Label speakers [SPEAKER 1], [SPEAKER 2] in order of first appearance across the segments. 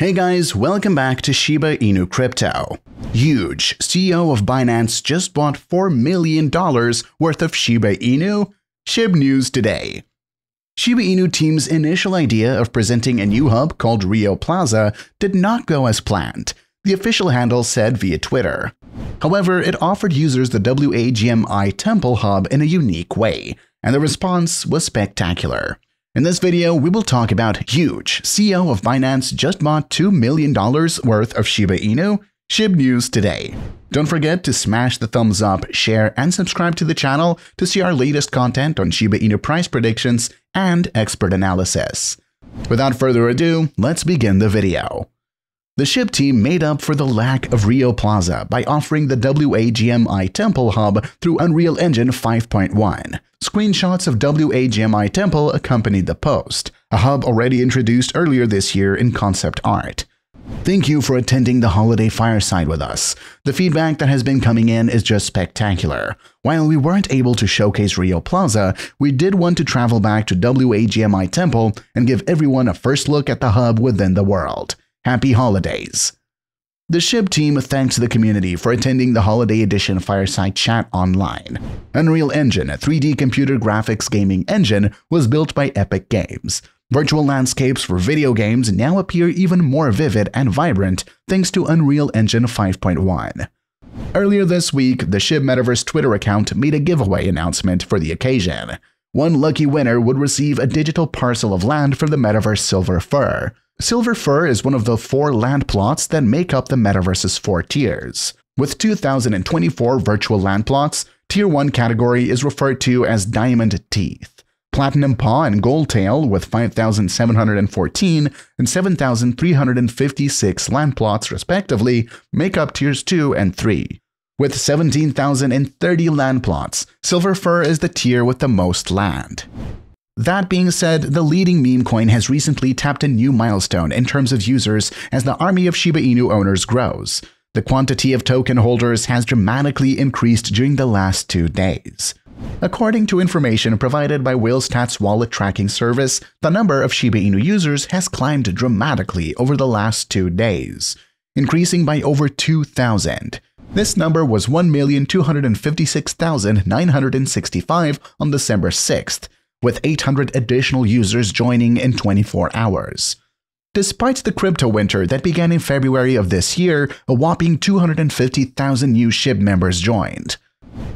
[SPEAKER 1] Hey guys, welcome back to Shiba Inu Crypto. Huge, CEO of Binance just bought $4 million worth of Shiba Inu. Shib news today. Shiba Inu team's initial idea of presenting a new hub called Rio Plaza did not go as planned, the official handle said via Twitter. However, it offered users the WAGMI Temple hub in a unique way, and the response was spectacular. In this video, we will talk about Huge, CEO of Binance just bought $2 million worth of Shiba Inu, SHIB news today. Don't forget to smash the thumbs up, share, and subscribe to the channel to see our latest content on Shiba Inu price predictions and expert analysis. Without further ado, let's begin the video. The SHIB team made up for the lack of Rio Plaza by offering the WAGMI Temple Hub through Unreal Engine 5.1. Screenshots of WAGMI Temple accompanied the post, a hub already introduced earlier this year in concept art. Thank you for attending the holiday fireside with us. The feedback that has been coming in is just spectacular. While we weren't able to showcase Rio Plaza, we did want to travel back to WAGMI Temple and give everyone a first look at the hub within the world. Happy Holidays. The SHIB team thanks the community for attending the Holiday Edition Fireside Chat online. Unreal Engine, a 3D computer graphics gaming engine, was built by Epic Games. Virtual landscapes for video games now appear even more vivid and vibrant thanks to Unreal Engine 5.1. Earlier this week, the SHIB Metaverse Twitter account made a giveaway announcement for the occasion. One lucky winner would receive a digital parcel of land from the Metaverse Silver Fur. Silver Fur is one of the four land plots that make up the metaverse's four tiers. With 2024 virtual land plots, Tier 1 category is referred to as Diamond Teeth. Platinum Paw and Gold Tail with 5,714 and 7,356 land plots respectively make up tiers 2 and 3. With 17,030 land plots, Silver Fur is the tier with the most land. That being said, the leading meme coin has recently tapped a new milestone in terms of users as the army of Shiba Inu owners grows. The quantity of token holders has dramatically increased during the last two days. According to information provided by Whalestat's wallet tracking service, the number of Shiba Inu users has climbed dramatically over the last two days, increasing by over 2,000. This number was 1,256,965 on December 6th, with 800 additional users joining in 24 hours. Despite the crypto winter that began in February of this year, a whopping 250,000 new SHIB members joined.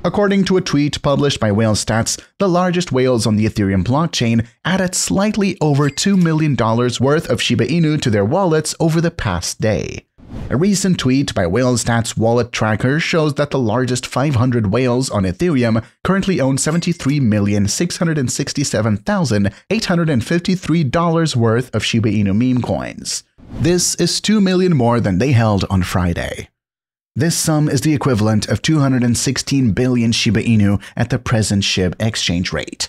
[SPEAKER 1] According to a tweet published by Whale Stats, the largest whales on the Ethereum blockchain added slightly over $2 million worth of Shiba Inu to their wallets over the past day. A recent tweet by WhaleStats Wallet Tracker shows that the largest 500 whales on Ethereum currently own $73,667,853 worth of Shiba Inu meme coins. This is 2 million more than they held on Friday. This sum is the equivalent of 216 billion Shiba Inu at the present SHIB exchange rate.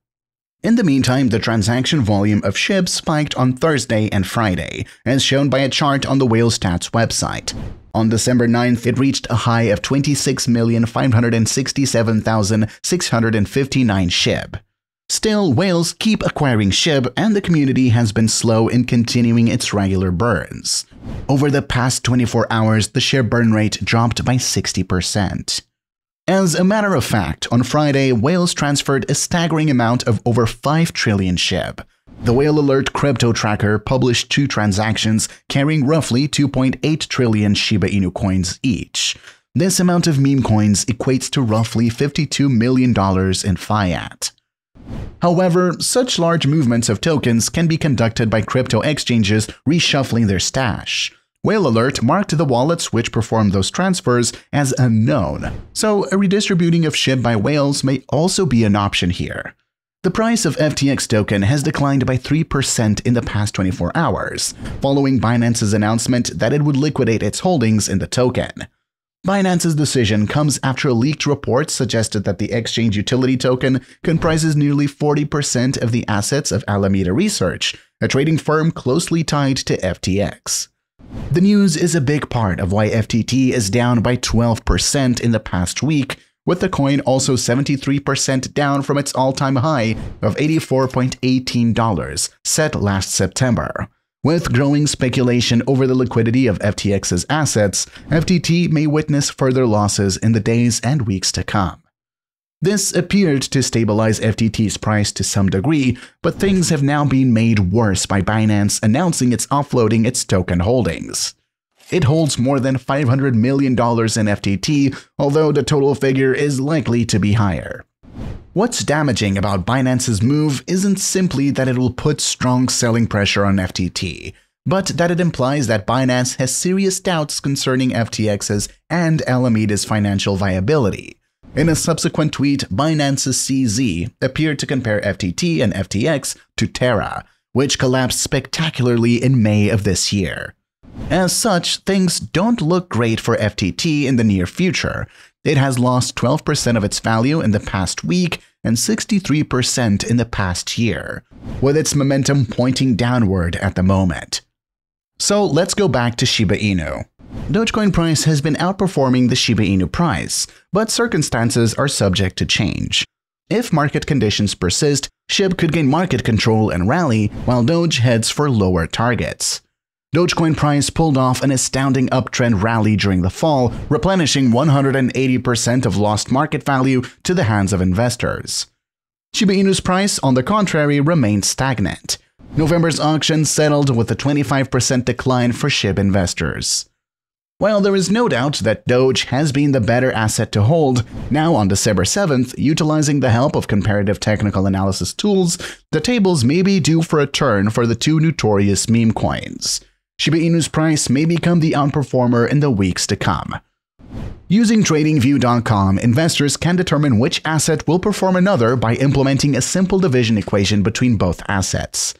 [SPEAKER 1] In the meantime, the transaction volume of SHIB spiked on Thursday and Friday, as shown by a chart on the Whale Stats website. On December 9th, it reached a high of 26,567,659 SHIB. Still, whales keep acquiring SHIB, and the community has been slow in continuing its regular burns. Over the past 24 hours, the SHIB burn rate dropped by 60%. As a matter of fact, on Friday, whales transferred a staggering amount of over 5 trillion SHIB. The Whale Alert crypto tracker published two transactions carrying roughly 2.8 trillion Shiba Inu coins each. This amount of meme coins equates to roughly $52 million in fiat. However, such large movements of tokens can be conducted by crypto exchanges reshuffling their stash. Whale Alert marked the wallets which performed those transfers as unknown, so a redistributing of SHIB by whales may also be an option here. The price of FTX token has declined by 3% in the past 24 hours, following Binance's announcement that it would liquidate its holdings in the token. Binance's decision comes after a leaked report suggested that the exchange utility token comprises nearly 40% of the assets of Alameda Research, a trading firm closely tied to FTX. The news is a big part of why FTT is down by 12% in the past week, with the coin also 73% down from its all-time high of $84.18 set last September. With growing speculation over the liquidity of FTX's assets, FTT may witness further losses in the days and weeks to come. This appeared to stabilize FTT's price to some degree, but things have now been made worse by Binance announcing it's offloading its token holdings. It holds more than $500 million in FTT, although the total figure is likely to be higher. What's damaging about Binance's move isn't simply that it will put strong selling pressure on FTT, but that it implies that Binance has serious doubts concerning FTX's and Alameda's financial viability. In a subsequent tweet, Binance's CZ appeared to compare FTT and FTX to Terra, which collapsed spectacularly in May of this year. As such, things don't look great for FTT in the near future. It has lost 12% of its value in the past week and 63% in the past year, with its momentum pointing downward at the moment. So let's go back to Shiba Inu. Dogecoin price has been outperforming the Shiba Inu price, but circumstances are subject to change. If market conditions persist, SHIB could gain market control and rally, while Doge heads for lower targets. Dogecoin price pulled off an astounding uptrend rally during the fall, replenishing 180% of lost market value to the hands of investors. Shiba Inu's price, on the contrary, remained stagnant. November's auction settled with a 25% decline for SHIB investors. While there is no doubt that Doge has been the better asset to hold, now on December 7th, utilizing the help of comparative technical analysis tools, the tables may be due for a turn for the two notorious meme coins. Shiba Inu's price may become the outperformer in the weeks to come. Using TradingView.com, investors can determine which asset will perform another by implementing a simple division equation between both assets.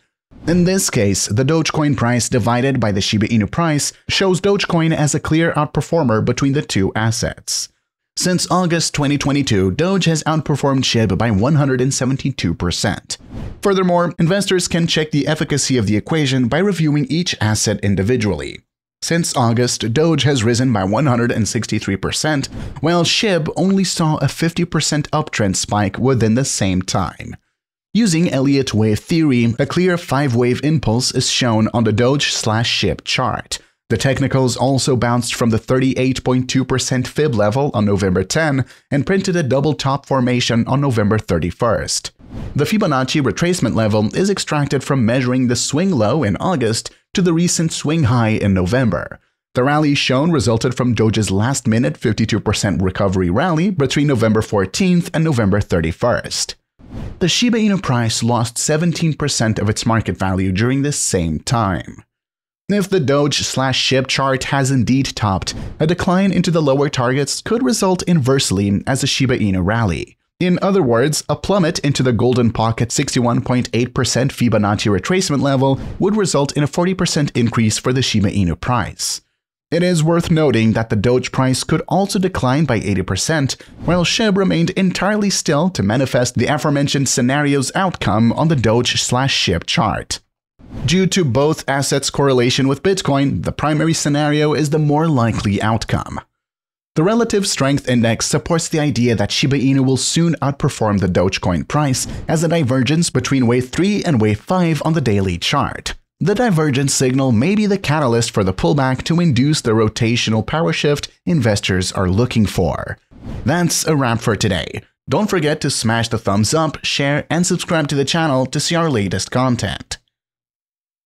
[SPEAKER 1] In this case, the Dogecoin price divided by the Shiba Inu price shows Dogecoin as a clear outperformer between the two assets. Since August 2022, Doge has outperformed SHIB by 172%. Furthermore, investors can check the efficacy of the equation by reviewing each asset individually. Since August, Doge has risen by 163%, while SHIB only saw a 50% uptrend spike within the same time. Using Elliott wave theory, a clear five-wave impulse is shown on the Doge slash SHIB chart. The technicals also bounced from the 38.2% fib level on November 10 and printed a double top formation on November 31st. The Fibonacci retracement level is extracted from measuring the swing low in August to the recent swing high in November. The rally shown resulted from Doge's last minute 52% recovery rally between November 14th and November 31st. The Shiba Inu price lost 17% of its market value during this same time. If the Doge slash SHIB chart has indeed topped, a decline into the lower targets could result inversely as a Shiba Inu rally. In other words, a plummet into the golden pocket 61.8% Fibonacci retracement level would result in a 40% increase for the Shiba Inu price. It is worth noting that the Doge price could also decline by 80%, while SHIB remained entirely still to manifest the aforementioned scenario's outcome on the Doge slash SHIB chart. Due to both assets' correlation with Bitcoin, the primary scenario is the more likely outcome. The Relative Strength Index supports the idea that Shiba Inu will soon outperform the Dogecoin price as a divergence between Wave 3 and Wave 5 on the daily chart. The divergence signal may be the catalyst for the pullback to induce the rotational power shift investors are looking for. That's a wrap for today. Don't forget to smash the thumbs up, share, and subscribe to the channel to see our latest content.